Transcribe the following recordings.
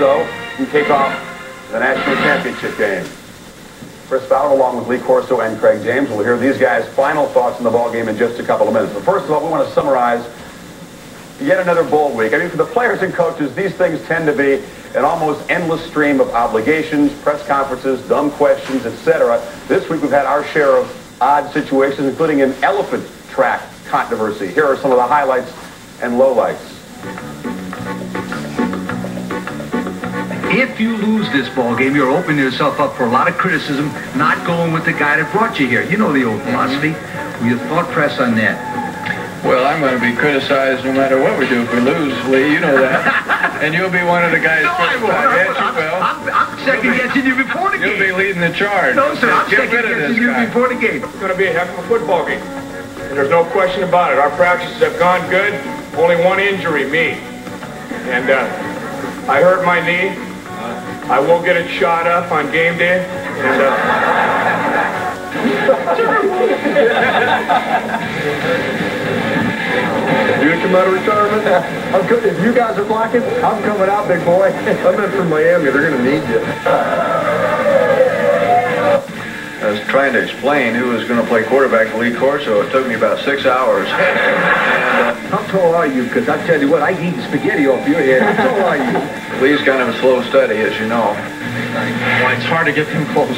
so we kick off the national championship game. Chris Fowler along with Lee Corso and Craig James. We'll hear these guys' final thoughts on the ball game in just a couple of minutes. But first of all, we want to summarize yet another bowl week. I mean, for the players and coaches, these things tend to be an almost endless stream of obligations, press conferences, dumb questions, etc. This week we've had our share of odd situations, including an elephant track controversy. Here are some of the highlights and lowlights. If you lose this ball game, you're opening yourself up for a lot of criticism, not going with the guy that brought you here. You know the old philosophy. Will your thought press on that? Well, I'm going to be criticized no matter what we do if we lose, Lee. You know that. and you'll be one of the guys No, I won't. criticized. I Yes, won't. you I'm, will. I'm, I'm second guessing you before the game. You'll be leading the charge. No, sir, I'm Get second rid of this guessing you guy. before the game. It's going to be a heck of a football game. And there's no question about it. Our practices have gone good. Only one injury, me. And uh, I hurt my knee. I won't get it shot up on game day. And uh, You come out of retirement? I'm good. If you guys are blocking, I'm coming out, big boy. I'm in from Miami. They're going to need you. I was trying to explain who was going to play quarterback to Lee Corso. It took me about six hours. Uh, How tall are you? Because I tell you what, I can eat spaghetti off your head. How tall are you? Lee's kind of a slow study, as you know. Well, it's hard to get them close.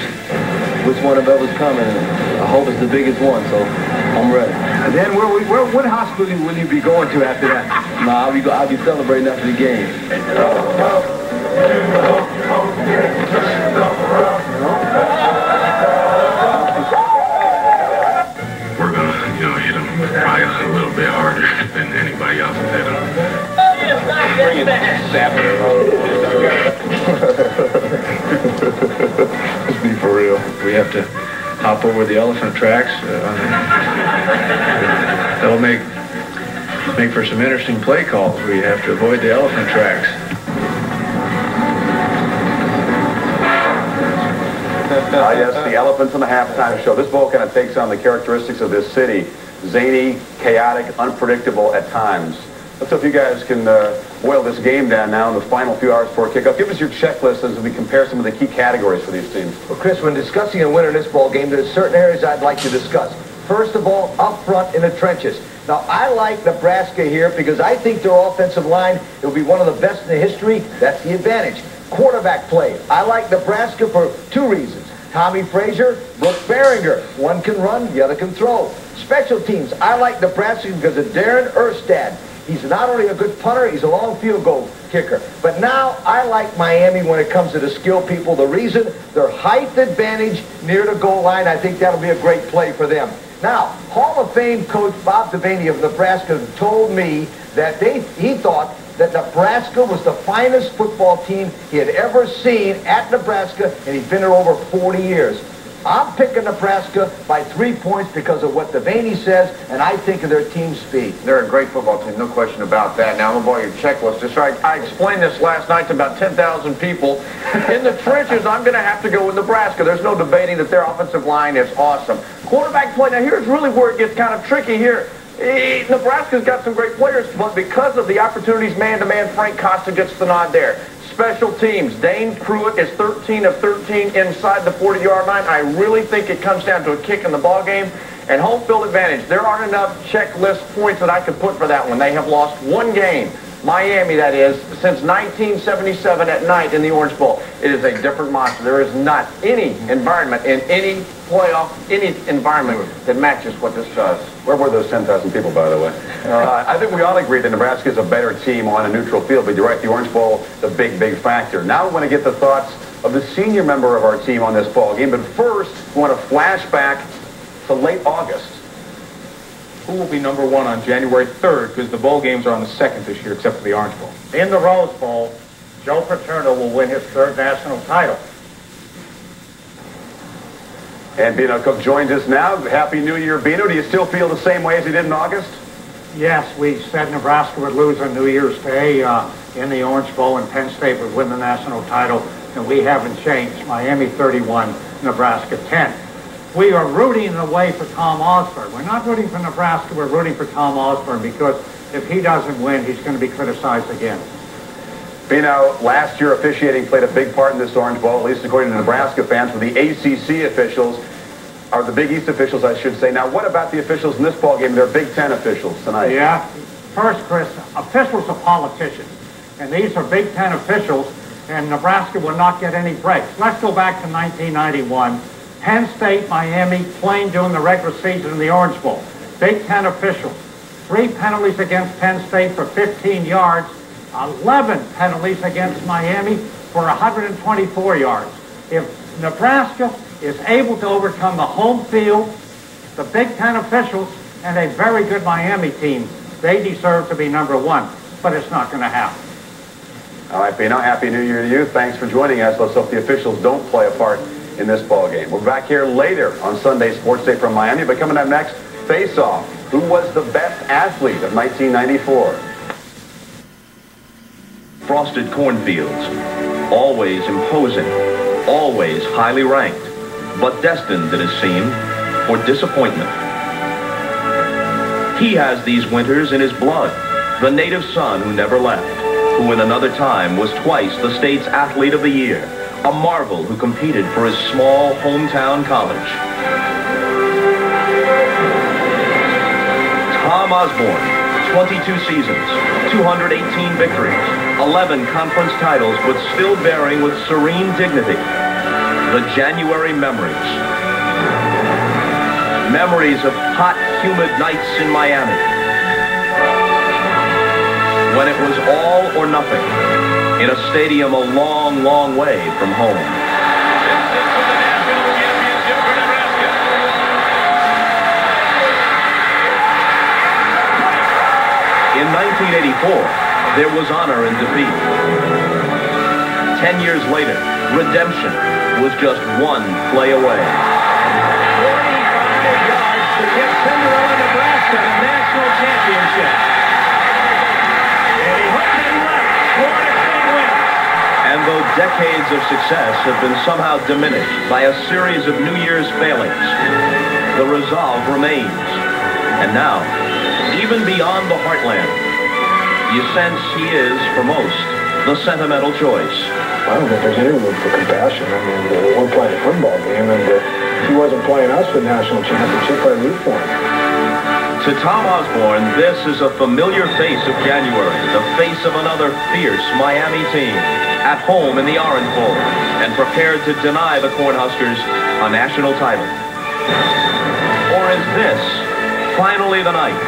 Which one of those coming? I hope it's the biggest one, so I'm ready. And then where, we- where, what hospital will you be going to after that? Nah, I'll be, I'll be celebrating after the game. Oh, oh. Over the elephant tracks. Uh, that'll make make for some interesting play calls. We have to avoid the elephant tracks. Ah, yes, the elephants in the halftime show. This ball kind of takes on the characteristics of this city. Zany, chaotic, unpredictable at times. Let's if you guys can uh, boil this game down now in the final few hours before kickoff. Give us your checklist as we compare some of the key categories for these teams. Well, Chris, when discussing a winner in this ball game, there's certain areas I'd like to discuss. First of all, up front in the trenches. Now, I like Nebraska here because I think their offensive line will be one of the best in the history. That's the advantage. Quarterback play. I like Nebraska for two reasons. Tommie Frazier, Brook Berringer. One can run, the other can throw. Special teams. I like Nebraska because of Darin Erstad. He's not only a good punter, he's a long field goal kicker. But now I like Miami when it comes to the skill people. The reason their height advantage near the goal line, I think that'll be a great play for them. Now, Hall of Fame coach Bob Devaney of Nebraska told me that they he thought that Nebraska was the finest football team he had ever seen at Nebraska, and he'd been there over 40 years. I'm picking Nebraska by three points because of what Devaney says, and I think of their team speed. They're a great football team, no question about that. Now, I'm to your checklist. Just so I, explained this last night to about 10,000 people. In the trenches, I'm going to have to go with Nebraska. There's no debating that their offensive line is awesome. Quarterback play, now here's really where it gets kind of tricky here. Nebraska's got some great players, but because of the opportunities man-to-man, Frank Costa gets the nod there. Special teams, Dane Prewitt is 13 of 13 inside the 40-yard line. I really think it comes down to a kick in the ball game. And home field advantage, there aren't enough checklist points that I could put for that one. They have lost one game, Miami that is, since 1977 at night in the Orange Bowl. It is a different monster. There is not any environment in any playoff, any environment that matches what this does. Where were those 10,000 people, by the way? Uh, I think we all agree that Nebraska is a better team on a neutral field, but you're right, the Orange Bowl, the big, big factor. Now we want to get the thoughts of the senior member of our team on this ball game, but first, we want to flash back to late August. who will be number one on January 3rd? Because the bowl games are on the 2nd this year, except for the Orange Bowl. In the Rose Bowl, Joe Paterno will win his third national title. And Beano Cook joins us now. Happy New Year, Beano. Do you still feel the same way as you did in August? Yes, we said Nebraska would lose on New Year's Day uh, in the Orange Bowl, and Penn State would win the national title, and we haven't changed. Miami 31, Nebraska 10. We are rooting in a way for Tom Osborne. We're not rooting for Nebraska. We're rooting for Tom Osborne because if he doesn't win, he's going to be criticized again. Beano, last year officiating played a big part in this Orange Bowl, at least according to Nebraska fans, with the ACC officials, or the Big East officials, I should say. Now, what about the officials in this ball game? They're Big Ten officials tonight. Yeah. First, Chris, officials are politicians, and these are Big Ten officials, and Nebraska will not get any breaks. Let's go back to 1991. Penn State, Miami playing during the regular season in the Orange Bowl. Big Ten officials. Three penalties against Penn State for 15 yards, 11 penalties against Miami for 124 yards. If Nebraska is able to overcome the home field, the Big Ten officials, and a very good Miami team, they deserve to be number one. But it's not going to happen. All right, Beano, Happy New Year to you. Thanks for joining us. Let's hope the officials don't play a part in this ball game. We're back here later on Sunday Sports Day from Miami, but coming up next, Face Off. Who was the best athlete of 1994? Frosted cornfields, always imposing, always highly ranked, but destined, it is seen, for disappointment. He has these winters in his blood, the native son who never left, who in another time was twice the state's athlete of the year, a marvel who competed for his small hometown college. Tom Osborne, 22 seasons, 218 victories, 11 conference titles, but still bearing with serene dignity the January memories. Memories of hot, humid nights in Miami. When it was all or nothing in a stadium a long, long way from home. In 1984, there was honor in defeat. Ten years later, redemption was just one play away. 45 yards to give Cinderella, Nebraska the national championship. And though decades of success have been somehow diminished by a series of New Year's failings, the resolve remains. And now, even beyond the heartland, you sense he is, for most, the sentimental choice. I don't think there's any room for compassion. I mean, we're playing a football game, and uh, he wasn't playing us for national championship, I'd root for him. To Tom Osborne, this is a familiar face of January, the face of another fierce Miami team, at home in the Orange Bowl, and prepared to deny the Cornhuskers a national title. Or is this finally the night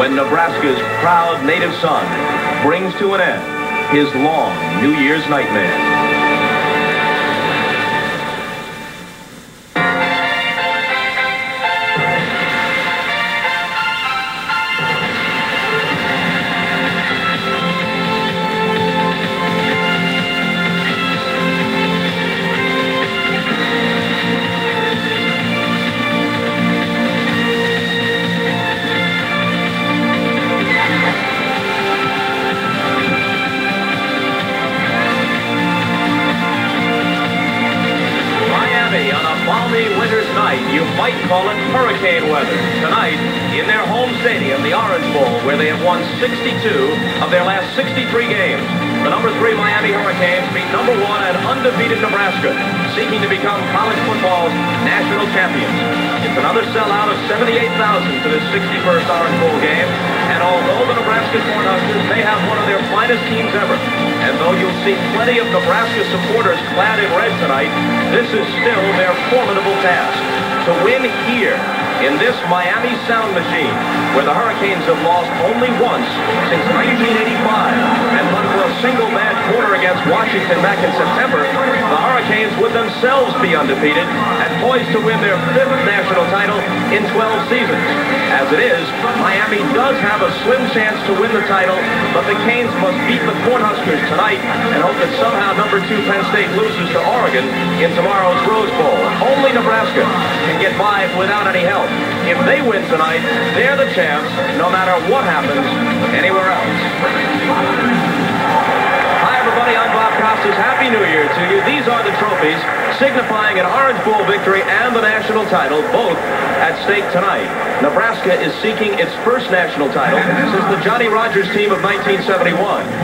when Nebraska's proud native son brings to an end his long New Year's nightmare? Undefeated Nebraska, seeking to become college football's national champions. It's another sellout of 78,000 for this 61st Orange Bowl game. And although the Nebraska Cornhuskers may have one of their finest teams ever, and though you'll see plenty of Nebraska supporters clad in red tonight, this is still their formidable task. To win here, in this Miami sound machine, where the Hurricanes have lost only once since 1985, and a single bad quarter against Washington back in September, the Hurricanes would themselves be undefeated and poised to win their fifth national title in 12 seasons. As it is, Miami does have a slim chance to win the title, but the Canes must beat the Cornhuskers tonight and hope that somehow number two Penn State loses to Oregon in tomorrow's Rose Bowl. Only Nebraska can get by without any help. If they win tonight, they're the champs, no matter what happens anywhere else. Everybody. I'm Bob Costas. Happy New Year to you. These are the trophies signifying an Orange Bowl victory and the national title, both at stake tonight. Nebraska is seeking its first national title since the Johnny Rodgers team of 1971,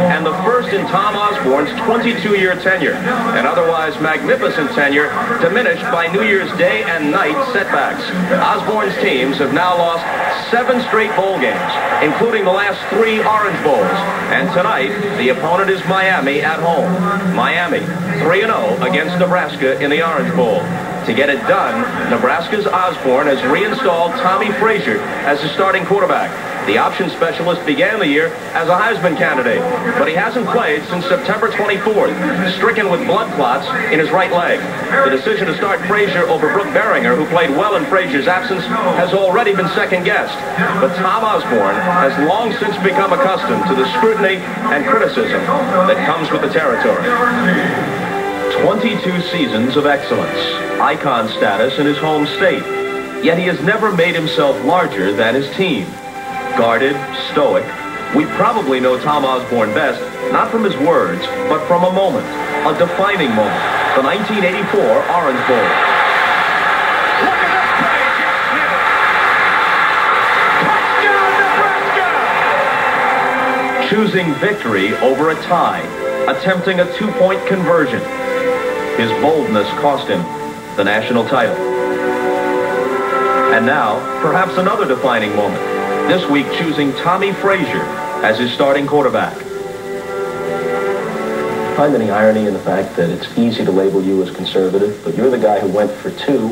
and the first in Tom Osborne's 22-year tenure. An otherwise magnificent tenure diminished by New Year's Day and night setbacks. Osborne's teams have now lost seven straight bowl games, including the last three Orange Bowls. And tonight, the opponent is Miami at home. Miami, 3-0 against Nebraska in the Orange Bowl. To get it done, Nebraska's Osborne has reinstalled Tommie Frazier as the starting quarterback. The option specialist began the year as a Heisman candidate, but he hasn't played since September 24th, stricken with blood clots in his right leg. The decision to start Frazier over Brook Berringer, who played well in Frazier's absence, has already been second-guessed. But Tom Osborne has long since become accustomed to the scrutiny and criticism that comes with the territory. 22 seasons of excellence, icon status in his home state. Yet he has never made himself larger than his team. Guarded, stoic, we probably know Tom Osborne best, not from his words, but from a moment, a defining moment, the 1984 Orange Bowl. Choosing victory over a tie, attempting a two-point conversion. His boldness cost him the national title. And now, perhaps another defining moment. This week, choosing Tommie Frazier as his starting quarterback. find any irony in the fact that it's easy to label you as conservative, but you're the guy who went for two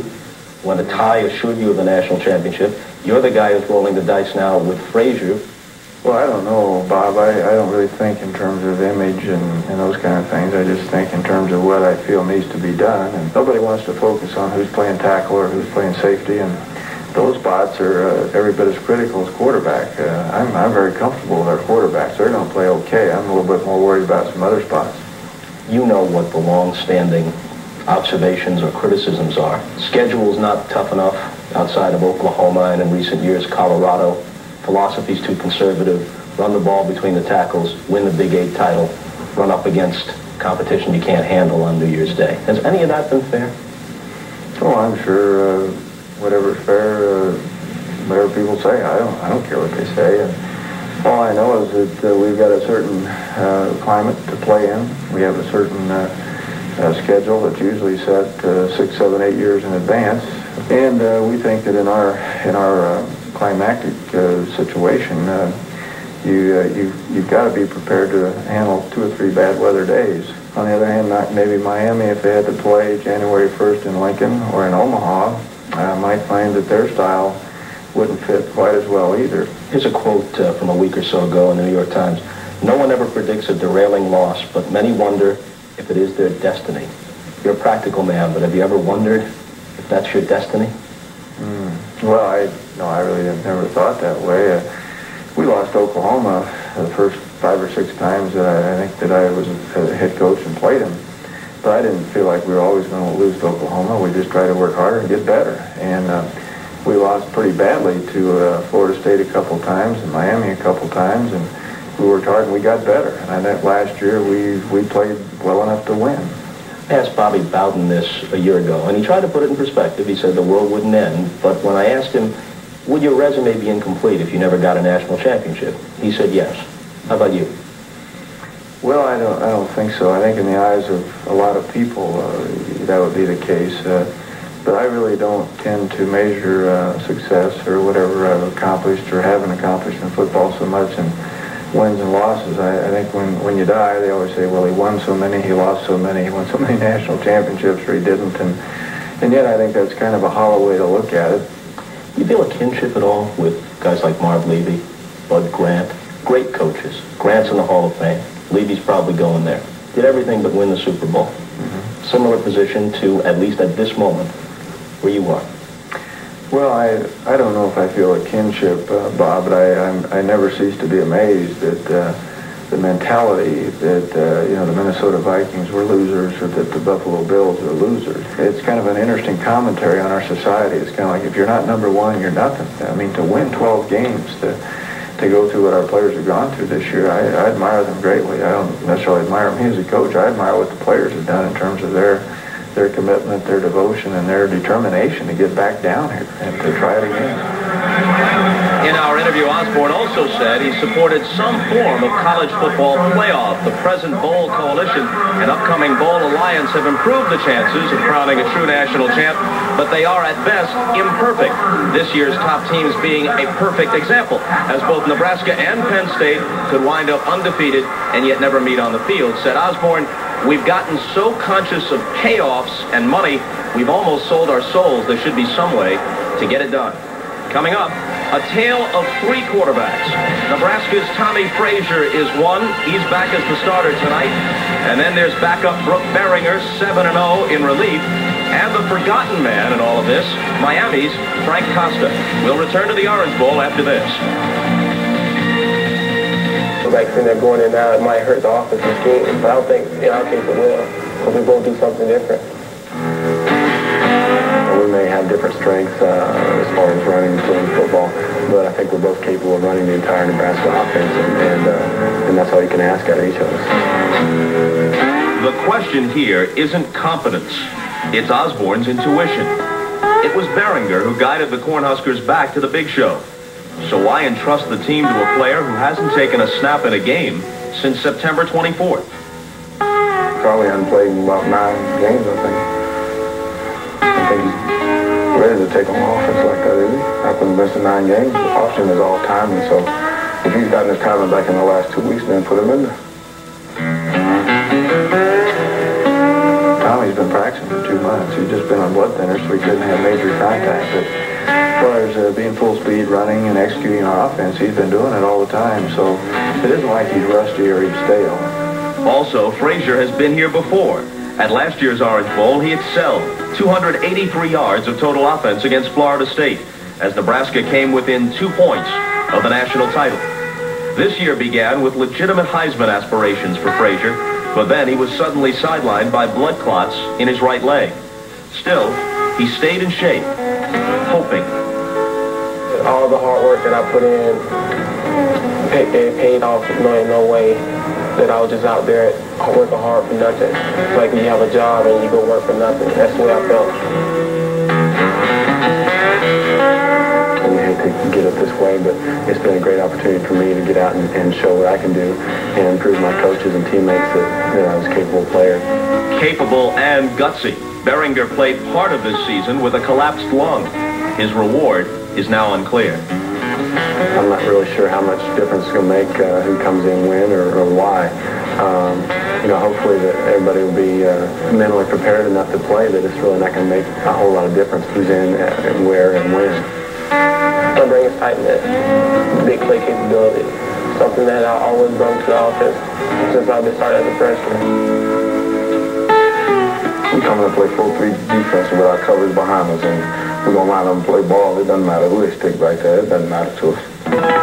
when a tie assured you of the national championship. You're the guy who's rolling the dice now with Frazier. Well, I don't know, Bob. I, I don't really think in terms of image and, and those kind of things. I just think in terms of what I feel needs to be done. And nobody wants to focus on who's playing tackle or who's playing safety. And those spots are uh, every bit as critical as quarterback. Uh, I'm, I'm very comfortable with our quarterbacks. They're going to play okay. I'm a little bit more worried about some other spots. You know what the long-standing observations or criticisms are. Schedule's not tough enough outside of Oklahoma and in recent years Colorado. Philosophy's too conservative. Run the ball between the tackles, win the Big Eight title, run up against competition you can't handle on New Year's Day. Has any of that been fair? Oh, I'm sure uh, whatever's fair, uh, whatever people say. I don't, I don't care what they say. And all I know is that uh, we've got a certain uh, climate to play in. We have a certain uh, uh, schedule that's usually set uh, six, seven, eight years in advance. And we think that in our in our climactic uh, situation, uh, you uh, you you've got to be prepared to handle two or three bad weather days. On the other hand, not maybe Miami, if they had to play January 1st in Lincoln or in Omaha, uh, might find that their style wouldn't fit quite as well either. Here's a quote uh, from a week or so ago in the New York Times. No one ever predicts a derailing loss, but many wonder if it is their destiny. You're a practical man, but have you ever wondered if that's your destiny? Mm. Well, I no, I really have never thought that way. Uh, we lost Oklahoma the first five or six times that I, I think that I was a head coach and played him. But I didn't feel like we were always going to lose to Oklahoma. We just tried to work harder and get better. And uh, we lost pretty badly to uh, Florida State a couple times and Miami a couple times. And we worked hard and we got better. And I think last year we, we played well enough to win. I asked Bobby Bowden this a year ago, and he tried to put it in perspective. He said the world wouldn't end. But when I asked him, would your resume be incomplete if you never got a national championship? He said yes. How about you? Well, I don't, I don't think so. I think in the eyes of a lot of people, uh, that would be the case. Uh, but I really don't tend to measure uh, success or whatever I've accomplished or haven't accomplished in football so much in wins and losses. I, I think when, when you die, they always say, well, he won so many, he lost so many, he won so many national championships, or he didn't. And, and yet I think that's kind of a hollow way to look at it. You feel a kinship at all with guys like Marv Levy, Bud Grant? Great coaches. Grant's in the Hall of Fame. Levy's probably going there. Did everything but win the Super Bowl. Mm-hmm. Similar position to, at least at this moment, where you are. Well, I I don't know if I feel a kinship, uh, Bob, but I I'm, i never cease to be amazed at uh, the mentality that uh, you know the Minnesota Vikings were losers or that the Buffalo Bills are losers. It's kind of an interesting commentary on our society. It's kind of like if you're not number one, you're nothing. I mean, to win 12 games, to to go through what our players have gone through this year, I, I admire them greatly. I don't necessarily admire me as a coach. I admire what the players have done in terms of their their commitment, their devotion, and their determination to get back down here and to try it again. In our interview, Osborne also said he supported some form of college football playoff. The present Bowl Coalition and upcoming Bowl Alliance have improved the chances of crowning a true national champ, but they are at best imperfect. This year's top teams being a perfect example, as both Nebraska and Penn State could wind up undefeated and yet never meet on the field. Said Osborne, we've gotten so conscious of payoffs and money, we've almost sold our souls. There should be some way to get it done. Coming up, a tale of three quarterbacks. Nebraska's Tommie Frazier is one. He's back as the starter tonight. And then there's backup Brook Berringer, 7-0 in relief. And the forgotten man in all of this, Miami's Frank Costa. We'll return to the Orange Bowl after this. Like sitting there going in now, it might hurt the offensive scheme, but I don't think in our case it will, because we both do something different. May have different strengths uh, as far as running and throwing football, but I think we're both capable of running the entire Nebraska offense, and and, uh, and that's all you can ask out of each of us. The question here isn't competence. It's Osborne's intuition. It was Berringer who guided the Cornhuskers back to the big show. So why entrust the team to a player who hasn't taken a snap in a game since September 24th? Probably hadn't played in about nine games, I think. I think he's ready to take on offense like that, is he? After missing nine games, the option is all timing, so if he's gotten his timing back in the last two weeks, then put him in there. Tommie's been practicing for two months. He's just been on blood thinners, so he couldn't have major contact. But as far as uh, being full speed running and executing our offense, he's been doing it all the time. So it isn't like he's rusty or he's stale. Also, Frazier has been here before. At last year's Orange Bowl, he excelled. 283 yards of total offense against Florida State, as Nebraska came within two points of the national title. This year began with legitimate Heisman aspirations for Frazier, but then he was suddenly sidelined by blood clots in his right leg. Still, he stayed in shape, hoping. All the hard work that I put in, it, it paid off no, in no way that I was just out there working hard for nothing. It's like you have a job and you go work for nothing. That's the way I felt. And we hate to get it this way, but it's been a great opportunity for me to get out and, and show what I can do and prove my coaches and teammates that, that I was a capable player. Capable and gutsy. Berringer played part of this season with a collapsed lung. His reward is now unclear. I'm not really sure how much difference it's going to make uh, who comes in when or, or why. Um, you know, hopefully that everybody will be uh, mentally prepared enough to play that it's really not going to make a whole lot of difference who's in uh, and where and when. My brain is tightness, big play capability, something that I always brought to the offense since I've been started as a freshman. We come in and play full three defense with our covers behind us, and we're going up and play ball. It doesn't matter who they stick right there. It doesn't matter to us.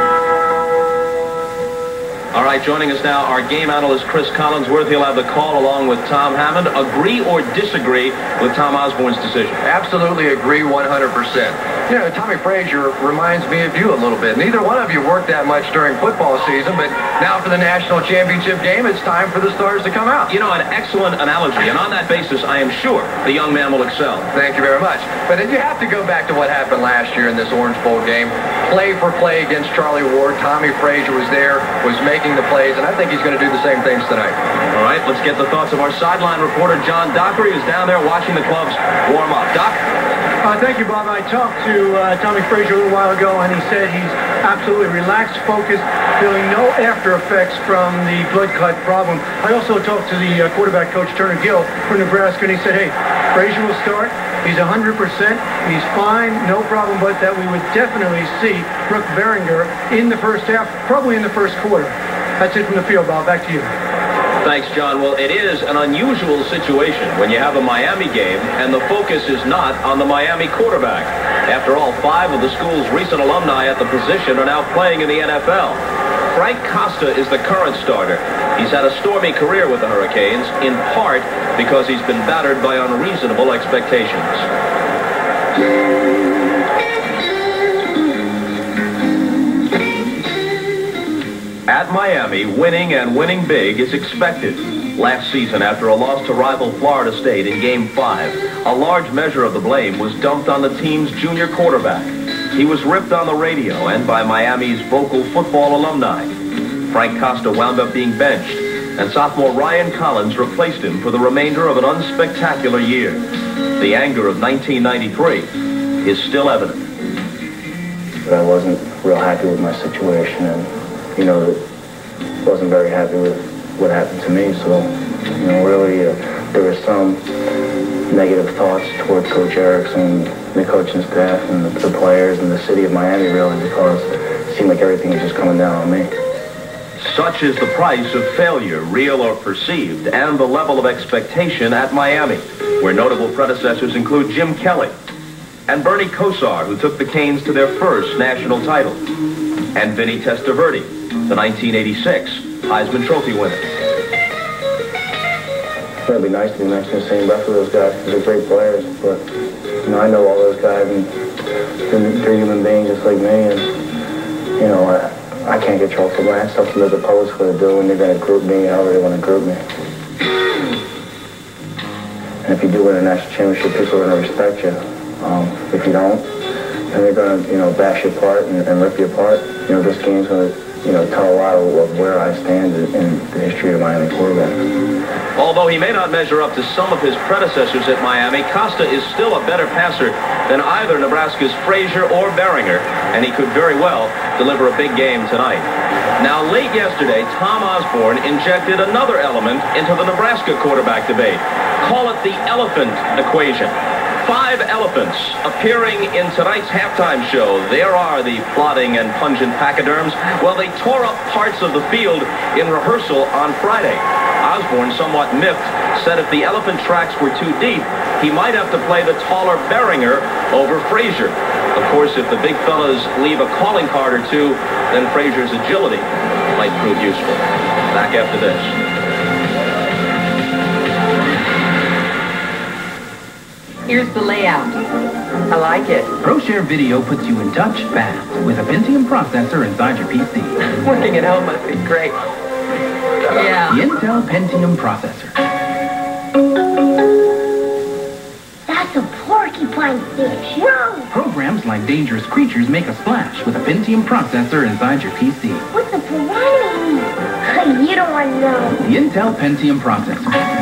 All right, joining us now, our game analyst, Chris Collinsworth. He'll have the call along with Tom Hammond. Agree or disagree with Tom Osborne's decision? Absolutely agree 100%. You know, Tommie Frazier reminds me of you a little bit. Neither one of you worked that much during football season, but now for the national championship game, it's time for the stars to come out. You know, an excellent analogy, and on that basis, I am sure the young man will excel. Thank you very much. But then you have to go back to what happened last year in this Orange Bowl game. Play for play against Charlie Ward. Tommy Frazier was there, was making the plays, and I think he's going to do the same things tonight. All right, let's get the thoughts of our sideline reporter, John Dockery, who's down there watching the clubs warm up. Doc? Uh, thank you, Bob. I talked to uh, Tommie Frazier a little while ago, and he said he's absolutely relaxed, focused, feeling no after effects from the blood clot problem. I also talked to the uh, quarterback coach, Turner Gill, from Nebraska, and he said, hey, Frazier will start. He's 100%. He's fine, no problem, but that we would definitely see Brook Berringer in the first half, probably in the first quarter. That's it from the field, Bob. Back to you. Thanks, John. Well, it is an unusual situation when you have a Miami game and the focus is not on the Miami quarterback. After all, five of the school's recent alumni at the position are now playing in the NFL. Frank Costa is the current starter. He's had a stormy career with the Hurricanes, in part because he's been battered by unreasonable expectations. At Miami, winning and winning big is expected. Last season, after a loss to rival Florida State in Game 5, a large measure of the blame was dumped on the team's junior quarterback. He was ripped on the radio and by Miami's vocal football alumni. Frank Costa wound up being benched, and sophomore Ryan Collins replaced him for the remainder of an unspectacular year. The anger of 1993 is still evident. But I wasn't real happy with my situation and, you know, wasn't very happy with what happened to me. So, you know, really, uh, there were some negative thoughts towards Coach Erickson, the coaching staff, and the, the players, and the city of Miami, really, because it seemed like everything was just coming down on me. Such is the price of failure, real or perceived, and the level of expectation at Miami, where notable predecessors include Jim Kelly and Bernie Kosar, who took the Canes to their first national title, and Vinny Testaverde, the 1986 Heisman Trophy winner. It'd be nice to be next to the same breath with those guys. They're great players, but you know I know all those guys, and they're, human beings just like me, and you know I I can't get control for my something that the public's going to do, and they're going to group me however they want to group me. And if you do win a national championship, people are going to respect you. Um, if you don't, then they're going to you know bash you apart and, and rip you apart. You know this game's going to you know lot of, where I stand in, the history of Miami quarterback. Although he may not measure up to some of his predecessors at Miami, Costa is still a better passer than either Nebraska's Frazier or Berringer, and he could very well deliver a big game tonight. Now, late yesterday, Tom Osborne injected another element into the Nebraska quarterback debate. Call it the elephant equation. Five elephants appearing in tonight's halftime show. There are the plodding and pungent pachyderms. Well, they tore up parts of the field in rehearsal on Friday. Osborne, somewhat miffed, said if the elephant tracks were too deep, he might have to play the taller Berringer over Frazier. Of course, if the big fellas leave a calling card or two, then Frazier's agility might prove useful. Back after this. Here's the layout. I like it. ProShare Video puts you in touch fast with a Pentium processor inside your PC. Working at home must be great. Yeah. The Intel Pentium processor. That's a porcupine fish. No! Programs like dangerous creatures make a splash with a Pentium processor inside your PC. What's a piranha? you don't want to know. The Intel Pentium processor.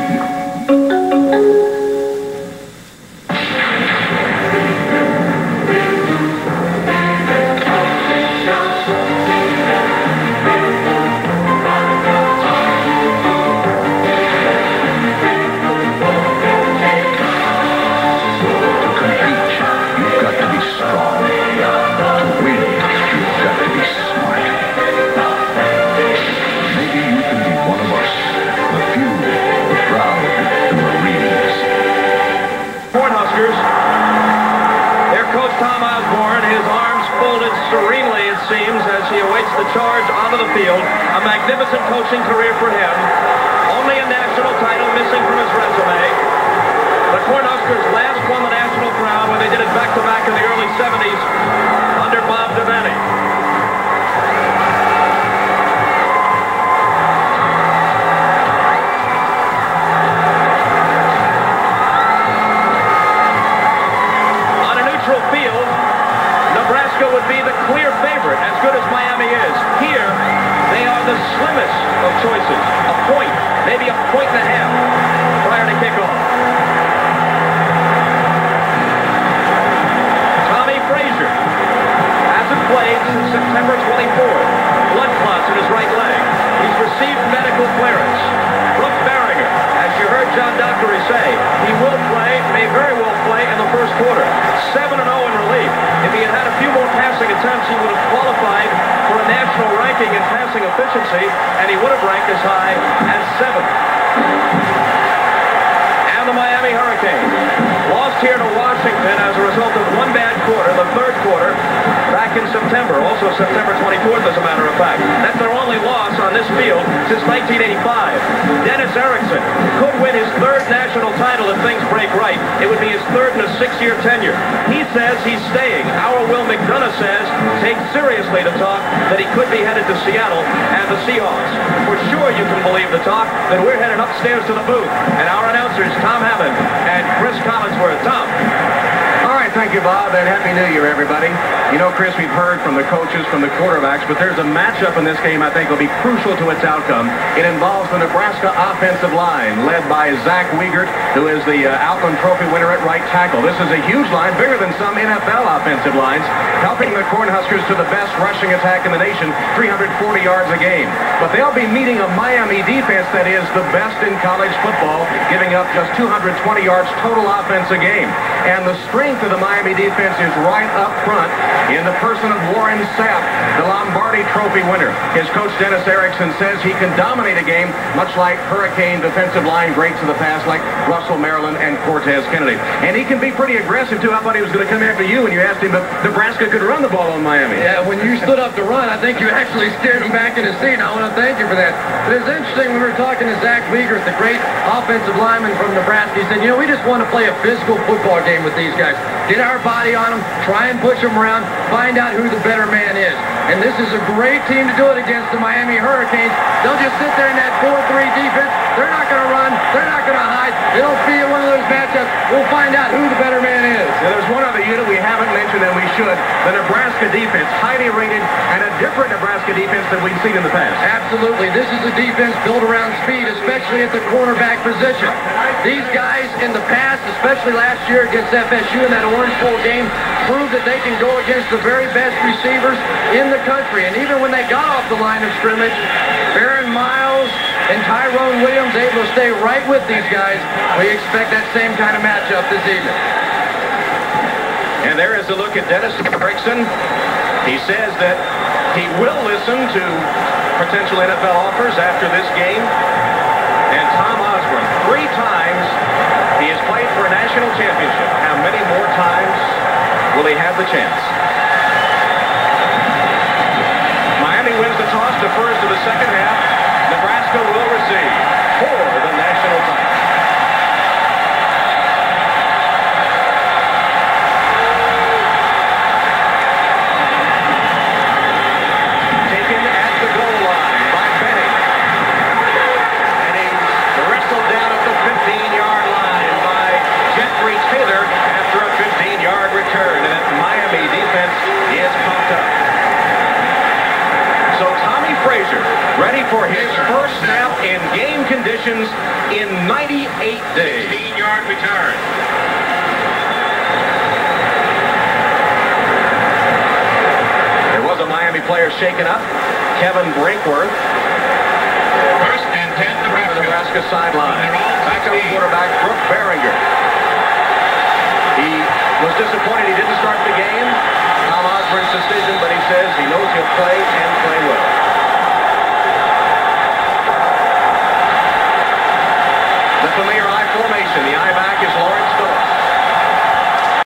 Slimmest of choices. A point, maybe a point and a half prior to kickoff. Tommy Frazier hasn't played since September 24th. Blood clots in his right leg. He's received medical clearance. You heard John Dockery say, he will play, may very well play in the first quarter. 7-0 in relief. If he had had a few more passing attempts, he would have qualified for a national ranking in passing efficiency, and he would have ranked as high as 7th. And the Miami Hurricanes lost here to Washington as a result of one bad quarter, the third quarter, back in September, also September 24th, as a matter of fact. That's their only loss on this field since 1985. Dennis Erickson could win his third national title if things break right. It would be his third in a six-year tenure. He says he's staying. Our Will McDonough says take seriously the talk that he could be headed to Seattle and the Seahawks. For sure you can believe the talk that we're headed upstairs to the booth. And our announcers, Tom Hammond and Chris Collinsworth. Tom. Thank you, Bob, and Happy New Year, everybody. You know, Chris, we've heard from the coaches, from the quarterbacks, but there's a matchup in this game I think will be crucial to its outcome. It involves the Nebraska offensive line, led by Zach Wiegert, who is the uh, Outland Trophy winner at right tackle. This is a huge line, bigger than some NFL offensive lines, helping the Cornhuskers to the best rushing attack in the nation, 340 yards a game. But they'll be meeting a Miami defense that is the best in college football, giving up just 220 yards total offense a game. And the strength of the Miami defense is right up front in the person of Warren Sapp, the Lombardi Trophy winner. His coach Dennis Erickson says he can dominate a game much like Hurricane defensive line greats of the past like Russell Maryland and Cortez Kennedy. And he can be pretty aggressive too. I thought he was going to come after you when you asked him if Nebraska could run the ball on Miami. Yeah, when you stood up to run, I think you actually steered him back in his seat. I want to thank you for that. But it's interesting when we were talking to Zach Wiegert, the great offensive lineman from Nebraska. He said, you know, we just want to play a physical football game with these guys. Get our body on them, try and push them around, find out who the better man is. And this is a great team to do it against the Miami Hurricanes. They'll just sit there in that 4-3 defense. They're not going to run. They're not going to hide. It'll be one of those matchups. We'll find out who the better man is. Yeah, there's one other unit we haven't mentioned and we should. The Nebraska defense, highly rated and a different Nebraska defense than we've seen in the past. Absolutely. This is a defense built around speed, especially at the cornerback position. These guys in the past, especially last year against FSU in that Orange Bowl game, proved that they can go against the very best receivers in the country. And even when they got off the line of scrimmage, Baron Miles and Tyrone Williams able to stay right with these guys. We expect that same kind of matchup this evening. And there is a look at Dennis Erickson. He says that he will listen to potential NFL offers after this game. And Tom Osborne, three times he has played for a national championship. How many more times will he have the chance? Miami wins the toss, defers to the second half. Nebraska will receive shaken up. Kevin Brinkworth. First and 10, Nebraska. Nebraska sideline. Backup quarterback, Brook Berringer. He was disappointed he didn't start the game. Tom Osborne's decision, but he says he knows he'll play and play well.